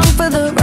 for the ride.